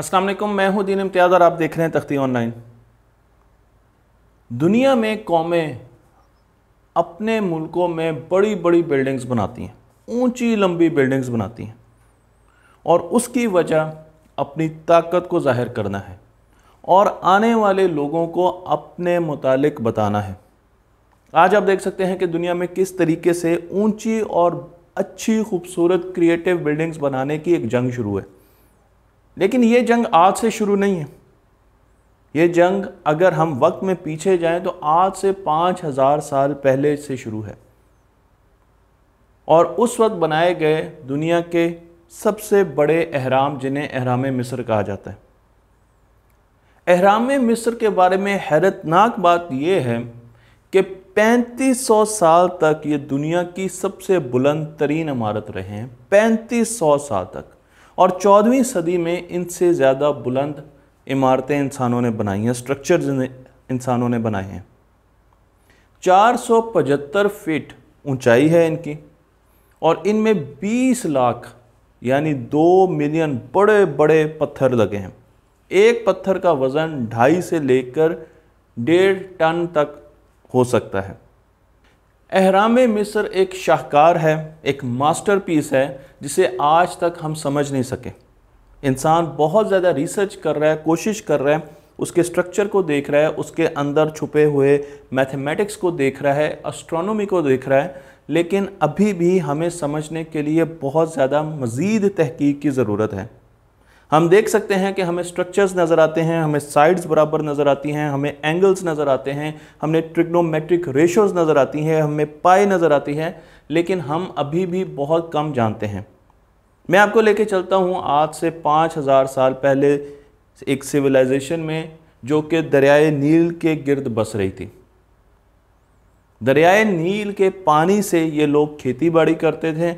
अस्सलाम वालेकुम, मैं हूँ दीन इम्तियाज़ और आप देख रहे हैं तख्ती ऑनलाइन। दुनिया में कौमें अपने मुल्कों में बड़ी बड़ी बिल्डिंग्स बनाती हैं, ऊँची लंबी बिल्डिंग्स बनाती हैं, और उसकी वजह अपनी ताकत को ज़ाहिर करना है, और आने वाले लोगों को अपने मुतालिक बताना है। आज आप देख सकते हैं कि दुनिया में किस तरीके से ऊँची और अच्छी खूबसूरत क्रिएटिव बिल्डिंग्स बनाने की एक जंग शुरू है। लेकिन ये जंग आज से शुरू नहीं है। ये जंग अगर हम वक्त में पीछे जाएँ तो आज से पाँच हज़ार साल पहले से शुरू है। और उस वक्त बनाए गए दुनिया के सबसे बड़े अहराम, जिन्हें अहराम मिस्र कहा जाता है। अहराम मिस्र के बारे में हैरतनाक बात यह है कि 3500 साल तक ये दुनिया की सबसे बुलंद तरीन इमारत रहे हैं। 3500 साल तक। और चौदहवीं सदी में इनसे ज़्यादा बुलंद इमारतें इंसानों ने बनाई हैं स्ट्रक्चर्स इंसानों ने बनाए हैं। 475 फीट ऊंचाई है इनकी और इनमें 20 लाख यानी दो मिलियन बड़े बड़े पत्थर लगे हैं। एक पत्थर का वज़न ढाई से लेकर डेढ़ टन तक हो सकता है। अहराम मिस्र एक शाहकार है, एक मास्टरपीस है, जिसे आज तक हम समझ नहीं सके। इंसान बहुत ज़्यादा रिसर्च कर रहा है, कोशिश कर रहा है, उसके स्ट्रक्चर को देख रहा है, उसके अंदर छुपे हुए मैथमेटिक्स को देख रहा है एस्ट्रोनॉमी को देख रहा है, लेकिन अभी भी हमें समझने के लिए बहुत ज़्यादा मज़ीद तहकीक की ज़रूरत है। हम देख सकते हैं कि हमें स्ट्रक्चर्स नज़र आते हैं, हमें साइड्स बराबर नज़र आती हैं, हमें एंगल्स नज़र आते हैं हमें ट्रिग्नोमेट्रिक रेशोज़ नज़र आती हैं, हमें पाए नज़र आती हैं, लेकिन हम अभी भी बहुत कम जानते हैं। मैं आपको लेके चलता हूँ आज से पाँच हज़ार साल पहले एक सिविलाइजेशन में, जो कि दरियाए नील के गिर्द बस रही थी। दरियाए नील के पानी से ये लोग खेती बाड़ी करते थे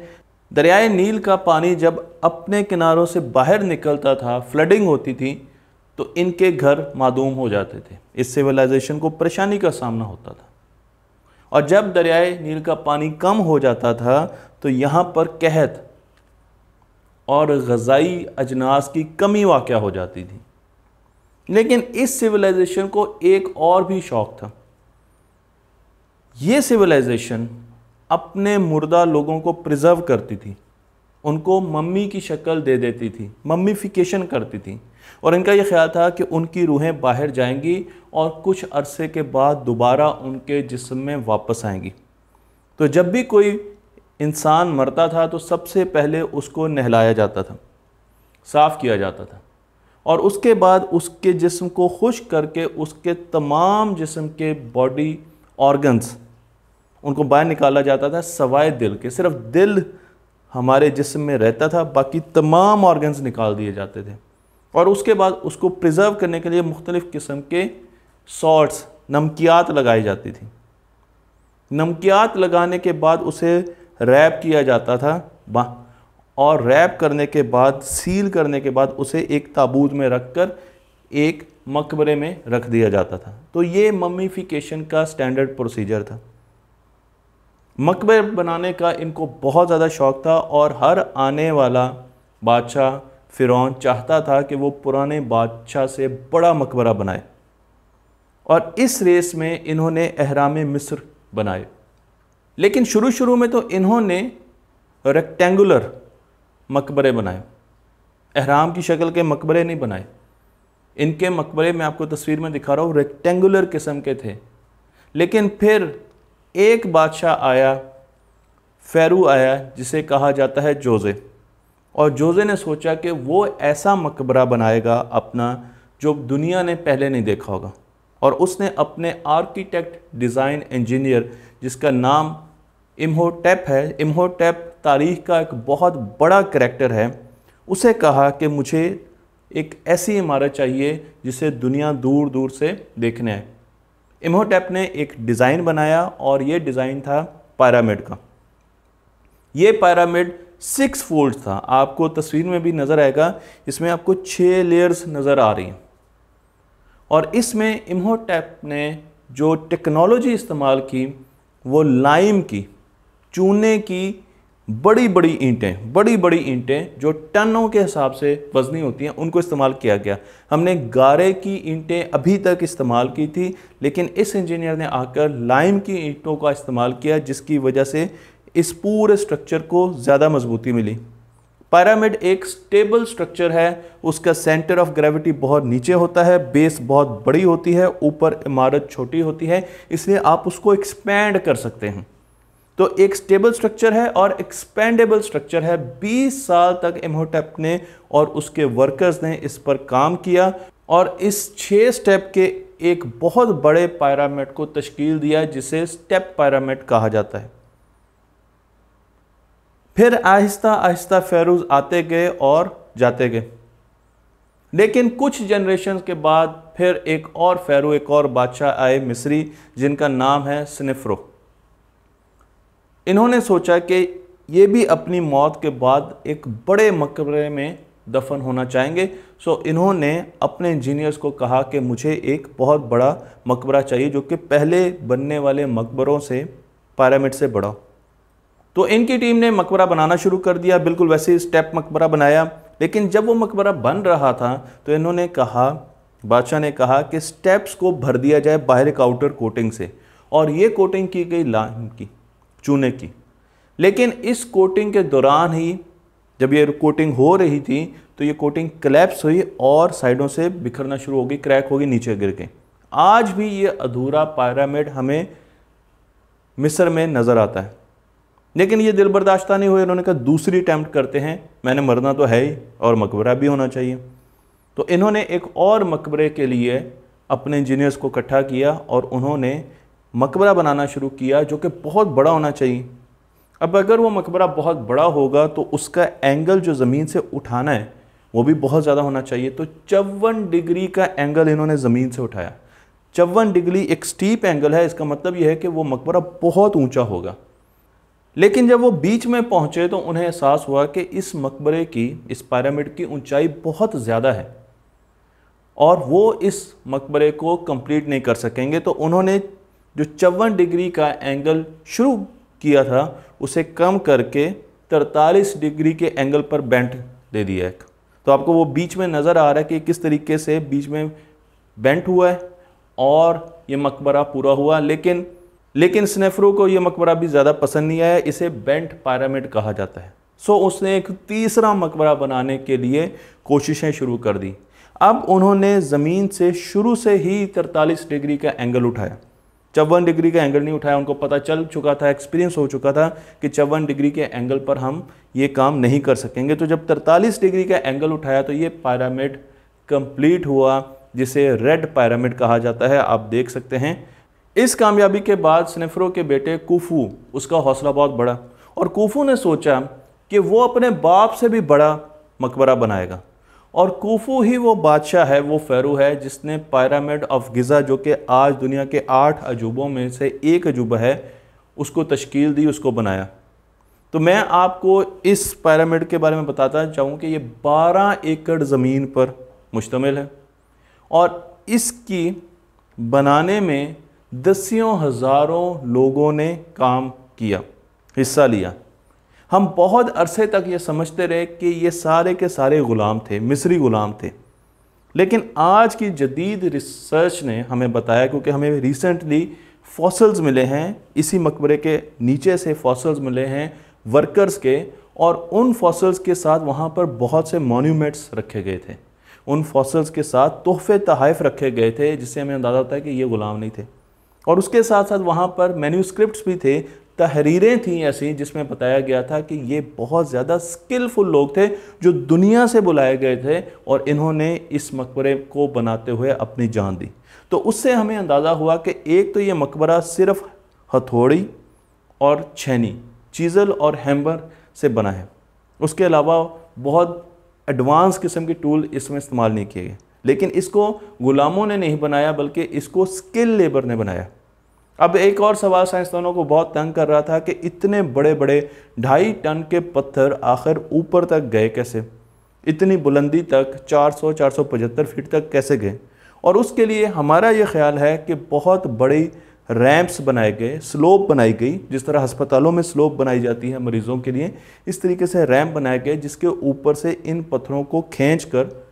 दरियाए नील का पानी जब अपने किनारों से बाहर निकलता था फ्लडिंग होती थी तो इनके घर मादूम हो जाते थे। इस सिविलाइजेशन को परेशानी का सामना होता था। और जब दरियाए नील का पानी कम हो जाता था तो यहाँ पर कहत और गज़ाई अजनास की कमी वाक़ हो जाती थी। लेकिन इस सिविलाइजेशन को एक और भी शौक़ था। ये सिविलाइजेशन अपने मुर्दा लोगों को प्रिजर्व करती थी। उनको मम्मी की शक्ल दे देती थी मम्मीफिकेशन करती थी। और इनका यह ख्याल था कि उनकी रूहें बाहर जाएँगी और कुछ अरसे के बाद दोबारा उनके जिस्म में वापस आएँगी। तो जब भी कोई इंसान मरता था तो सबसे पहले उसको नहलाया जाता था, साफ़ किया जाता था। और उसके बाद उसके जिस्म को खुश करके उसके तमाम जिस्म के बॉडी ऑर्गन्स उनको बाहर निकाला जाता था सवाए दिल के। सिर्फ़ दिल हमारे जिसम में रहता था, बाकी तमाम ऑर्गन्स निकाल दिए जाते थे। और उसके बाद उसको प्रिजर्व करने के लिए मुख्तलिफ़ किस्म के सॉल्ट्स नमकियात लगाई जाती थी। नमकियात लगाने के बाद उसे रैप किया जाता था, बा और रैप करने के बाद सील करने के बाद उसे एक ताबूत में रख कर एक मकबरे में रख दिया जाता था। तो ये मम्मीफिकेशन का स्टैंडर्ड प्रोसीजर था। मकबर बनाने का इनको बहुत ज़्यादा शौक़ था और हर आने वाला बादशाह फ़िरौन चाहता था कि वो पुराने बादशाह से बड़ा मकबरा बनाए। और इस रेस में इन्होंने अहराम मिस्र बनाए। लेकिन शुरू शुरू में तो इन्होंने रेक्टेंगुलर मकबरे बनाए। अहराम की शक्ल के मकबरे नहीं बनाए। इनके मकबरे मैं आपको तस्वीर में दिखा रहा हूँ रेक्टेंगुलर किस्म के थे। लेकिन फिर एक बादशाह आया, फेरू आया, जिसे कहा जाता है जोज़े। और जोज़े ने सोचा कि वो ऐसा मकबरा बनाएगा अपना जो दुनिया ने पहले नहीं देखा होगा। और उसने अपने आर्किटेक्ट, डिज़ाइन इंजीनियर, जिसका नाम इम्होटेप है, इम्होटेप तारीख का एक बहुत बड़ा करेक्टर है, उसे कहा कि मुझे एक ऐसी इमारत चाहिए जिसे दुनिया दूर दूर से देखने आए। इमोटेप ने एक डिज़ाइन बनाया और ये डिज़ाइन था पैरामिड का। ये पैरामिड सिक्स फोल्ड था। आपको तस्वीर में भी नज़र आएगा, इसमें आपको छः लेयर्स नज़र आ रही हैं। और इसमें इमोटेप ने जो टेक्नोलॉजी इस्तेमाल की, वो लाइम की, चूने की बड़ी बड़ी ईंटें बड़ी बड़ी ईंटें जो टनों के हिसाब से वजनी होती हैं, उनको इस्तेमाल किया गया। हमने गारे की ईंटें अभी तक इस्तेमाल की थी, लेकिन इस इंजीनियर ने आकर लाइम की ईंटों का इस्तेमाल किया, जिसकी वजह से इस पूरे स्ट्रक्चर को ज़्यादा मजबूती मिली। पैरामिड एक स्टेबल स्ट्रक्चर है, उसका सेंटर ऑफ़ ग्रेविटी बहुत नीचे होता है, बेस बहुत बड़ी होती है, ऊपर इमारत छोटी होती है, इसलिए आप उसको एक्सपैंड कर सकते हैं। तो एक स्टेबल स्ट्रक्चर है और एक्सपेंडेबल स्ट्रक्चर है। 20 साल तक इमोटेप ने और उसके वर्कर्स ने इस पर काम किया और इस छः स्टेप के एक बहुत बड़े पैरामिड को तश्कील दिया, जिसे स्टेप पैरामिड कहा जाता है। फिर आहिस्ता आहिस्ता फेरूज आते गए और जाते गए। लेकिन कुछ जनरेशन के बाद फिर एक और फेरू एक और बादशाह आए, मिस्री, जिनका नाम है स्निफ्रो इन्होंने सोचा कि ये भी अपनी मौत के बाद एक बड़े मकबरे में दफन होना चाहेंगे। सो इन्होंने अपने इंजीनियर्स को कहा कि मुझे एक बहुत बड़ा मकबरा चाहिए जो कि पहले बनने वाले मकबरों से पैरामिड से बड़ा तो इनकी टीम ने मकबरा बनाना शुरू कर दिया, बिल्कुल वैसे ही स्टेप मकबरा बनाया। लेकिन जब वो मकबरा बन रहा था तो इन्होंने कहा, बादशाह ने कहा कि स्टेप्स को भर दिया जाए बाहर एक आउटर कोटिंग से। और ये कोटिंग की गई लाइन की। चूने की। लेकिन इस कोटिंग के दौरान ही, जब ये कोटिंग हो रही थी तो ये कोटिंग क्लैप्स हुई और साइडों से बिखरना शुरू होगी, क्रैक होगी, नीचे गिर के आज भी ये अधूरा पैरामिड हमें मिस्र में नज़र आता है। लेकिन ये दिल बर्दाश्ता नहीं हुए, इन्होंने कहा दूसरी अटैम्प्ट करते हैं, मैंने मरना तो है ही और मकबरा भी होना चाहिए। तो इन्होंने एक और मकबरे के लिए अपने इंजीनियर्स को इकट्ठा किया और उन्होंने मकबरा बनाना शुरू किया जो कि बहुत बड़ा होना चाहिए। अब अगर वो मकबरा बहुत बड़ा होगा तो उसका एंगल जो ज़मीन से उठाना है, वो भी बहुत ज़्यादा होना चाहिए। तो चौवन डिग्री का एंगल इन्होंने ज़मीन से उठाया। चौवन डिग्री एक स्टीप एंगल है, इसका मतलब यह है कि वो मकबरा बहुत ऊँचा होगा। लेकिन जब वो बीच में पहुँचे तो उन्हें एहसास हुआ कि इस मकबरे की, इस पैरामिड की ऊंचाई बहुत ज़्यादा है। और वो इस मकबरे को कंप्लीट नहीं कर सकेंगे तो उन्होंने जो चौवन डिग्री का एंगल शुरू किया था, उसे कम करके तरतालीस डिग्री के एंगल पर बेंट दे दिया है तो आपको वो बीच में नज़र आ रहा है कि किस तरीके से बीच में बेंट हुआ है और ये मकबरा पूरा हुआ, लेकिन लेकिन स्नेफरो को ये मकबरा भी ज़्यादा पसंद नहीं आया, इसे बेंट पैरामिड कहा जाता है। सो उसने एक तीसरा मकबरा बनाने के लिए कोशिशें शुरू कर दी। अब उन्होंने ज़मीन से शुरू से ही तरतालीस डिग्री का एंगल उठाया। चौवन डिग्री का एंगल नहीं उठाया, उनको पता चल चुका था एक्सपीरियंस हो चुका था कि चौवन डिग्री के एंगल पर हम ये काम नहीं कर सकेंगे। तो जब तरतालीस डिग्री का एंगल उठाया तो ये पैरामिड कंप्लीट हुआ, जिसे रेड पैरामिड कहा जाता है। आप देख सकते हैं। इस कामयाबी के बाद स्नेफरो के बेटे कुफू, उसका हौसला बहुत बड़ा और कुफू ने सोचा कि वो अपने बाप से भी बड़ा मकबरा बनाएगा। और कोफू ही वो बादशाह है, वो फेरू है, जिसने पैरामिड ऑफ़ गिज़ा जो कि आज दुनिया के आठ अजूबों में से एक अजूबा है, उसको तश्कील दी, उसको बनाया। तो मैं आपको इस पैरामिड के बारे में बताता चाहूँ कि ये 12 एकड़ ज़मीन पर मुश्तमिल है और इसकी बनाने में दसियों हज़ारों लोगों ने काम किया, हिस्सा लिया। हम बहुत अरसे तक ये समझते रहे कि ये सारे के सारे ग़ुलाम थे, मिस्री ग़ुलाम थे। लेकिन आज की जदीद रिसर्च ने हमें बताया, क्योंकि हमें रिसेंटली फॉसल्स मिले हैं, इसी मकबरे के नीचे से फॉसल्स मिले हैं वर्कर्स के, और उन फॉसल्स के साथ वहाँ पर बहुत से मोन्यूमेंट्स रखे गए थे। उन फॉसल्स के साथ तोहफे तहफ़ रखे गए थे, जिससे हमें अंदाज़ा होता है कि ये ग़ुलाम नहीं थे। और उसके साथ साथ वहाँ पर मैन्यूस्क्रिप्ट भी थे तहरीरें थी ऐसी जिसमें बताया गया था कि ये बहुत ज़्यादा स्किलफुल लोग थे जो दुनिया से बुलाए गए थे और इन्होंने इस मकबरे को बनाते हुए अपनी जान दी। तो उससे हमें अंदाज़ा हुआ कि एक तो ये मकबरा सिर्फ़ हथौड़ी और छैनी, चीज़ल और हैम्बर से बना है। उसके अलावा बहुत एडवांस किस्म के टूल इसमें इस्तेमाल नहीं किए गए। लेकिन इसको गुलामों ने नहीं बनाया, बल्कि इसको स्किल लेबर ने बनाया। अब एक और सवाल साइंसदानों को बहुत तंग कर रहा था कि इतने बड़े बड़े ढाई टन के पत्थर आखिर ऊपर तक गए कैसे? इतनी बुलंदी तक 400-475 फीट तक कैसे गए? और उसके लिए हमारा ये ख्याल है कि बहुत बड़ी रैंप्स बनाए गए, स्लोप बनाई गई, जिस तरह अस्पतालों में स्लोप बनाई जाती है मरीजों के लिए, इस तरीके से रैंप बनाए गए, जिसके ऊपर से इन पत्थरों को खींच कर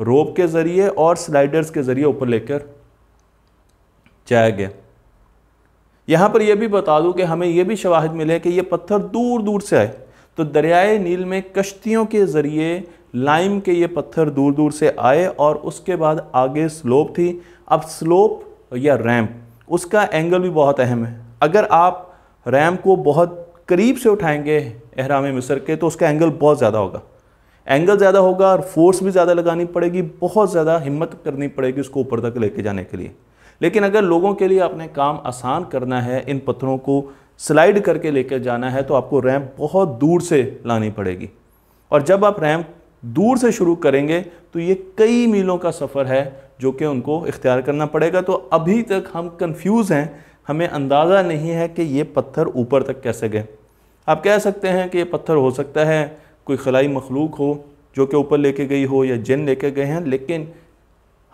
रोप के ज़रिए और स्लाइडर्स के ज़रिए ऊपर लेकर जाया गया। यहाँ पर यह भी बता दूँ कि हमें यह भी शवाहद मिले कि ये पत्थर दूर दूर से आए। तो दरियाए नील में कश्तियों के ज़रिए लाइम के ये पत्थर दूर दूर से आए और उसके बाद आगे स्लोप थी। अब स्लोप या रैम्प उसका एंगल भी बहुत अहम है। अगर आप रैम को बहुत करीब से उठाएँगे एहराम मिसर के तो उसका एंगल बहुत ज़्यादा होगा। एंगल ज़्यादा होगा और फोर्स भी ज़्यादा लगानी पड़ेगी, बहुत ज़्यादा हिम्मत करनी पड़ेगी उसको ऊपर तक लेके जाने के लिए। लेकिन अगर लोगों के लिए अपने काम आसान करना है, इन पत्थरों को स्लाइड करके लेकर जाना है तो आपको रैम्प बहुत दूर से लानी पड़ेगी। और जब आप रैम्प दूर से शुरू करेंगे तो ये कई मीलों का सफ़र है जो कि उनको इख्तियार करना पड़ेगा। तो अभी तक हम कंफ्यूज हैं, हमें अंदाज़ा नहीं है कि ये पत्थर ऊपर तक कैसे गए। आप कह सकते हैं कि ये पत्थर हो सकता है कोई खलाई मखलूक हो, जो कि ऊपर लेके गई हो या जिन लेके गए हैं, लेकिन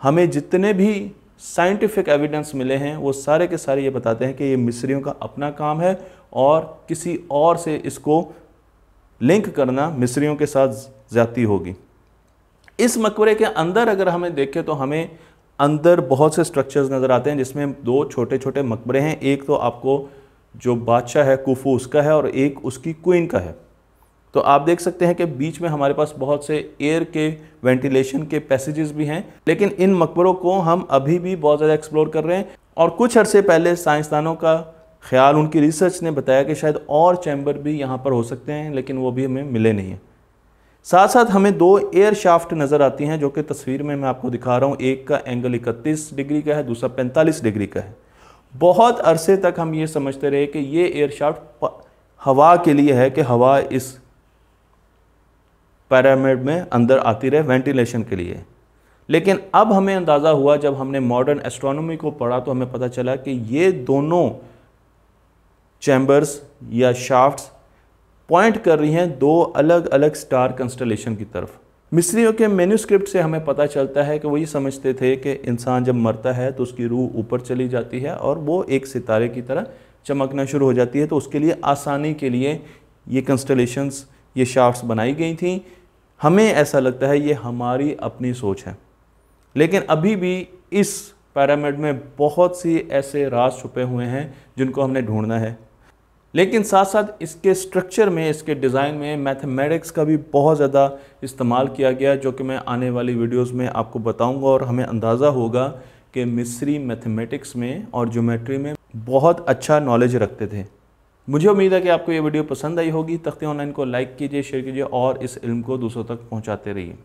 हमें जितने भी साइंटिफिक एविडेंस मिले हैं, वो सारे के सारे ये बताते हैं कि ये मिस्रियों का अपना काम है और किसी और से इसको लिंक करना मिस्रियों के साथ ज़्यादती होगी। इस मकबरे के अंदर अगर हमें देखें तो हमें अंदर बहुत से स्ट्रक्चर्स नज़र आते हैं, जिसमें दो छोटे छोटे मकबरे हैं, एक तो आपको जो बादशाह है, कुफू उसका है और एक उसकी क्वीन का है। तो आप देख सकते हैं कि बीच में हमारे पास बहुत से एयर के वेंटिलेशन के पैसेजेस भी हैं, लेकिन इन मकबरों को हम अभी भी बहुत ज़्यादा एक्सप्लोर कर रहे हैं और कुछ अरसे पहले साइंसदानों का ख्याल, उनकी रिसर्च ने बताया कि शायद और चैम्बर भी यहाँ पर हो सकते हैं, लेकिन वो भी हमें मिले नहीं हैं। साथ साथ हमें दो एयर शाफ्ट नज़र आती हैं, जो कि तस्वीर में मैं आपको दिखा रहा हूँ, एक का एंगल इकतीस डिग्री का है, दूसरा पैंतालीस डिग्री का है। बहुत अरसे तक हम ये समझते रहे कि ये एयर शाफ्ट हवा के लिए है कि हवा इस पैरामिड में अंदर आती रहे वेंटिलेशन के लिए। लेकिन अब हमें अंदाज़ा हुआ, जब हमने मॉडर्न एस्ट्रोनॉमी को पढ़ा तो हमें पता चला कि ये दोनों चैम्बर्स या शाफ्ट्स पॉइंट कर रही हैं दो अलग अलग स्टार कंस्टलेशन की तरफ़। मिस्रियों के मेन्यूस्क्रिप्ट से हमें पता चलता है कि वो ये समझते थे कि इंसान जब मरता है तो उसकी रूह ऊपर चली जाती है और वो एक सितारे की तरह चमकना शुरू हो जाती है। तो उसके लिए आसानी के लिए ये कंस्टलेशंस, ये शाफ्ट्स बनाई गई थी। हमें ऐसा लगता है ये हमारी अपनी सोच है। लेकिन अभी भी इस पैरामिड में बहुत सी ऐसे राज छुपे हुए हैं जिनको हमने ढूंढना है। लेकिन साथ साथ इसके स्ट्रक्चर में, इसके डिज़ाइन में मैथमेटिक्स का भी बहुत ज़्यादा इस्तेमाल किया गया, जो कि मैं आने वाली वीडियोस में आपको बताऊँगा और हमें अंदाज़ा होगा कि मिस्री मैथमेटिक्स में और ज्योमेट्री में बहुत अच्छा नॉलेज रखते थे। मुझे उम्मीद है कि आपको ये वीडियो पसंद आई होगी। तख्ते ऑनलाइन को लाइक कीजिए, शेयर कीजिए और इस इल्म को दूसरों तक पहुँचाते रहिए।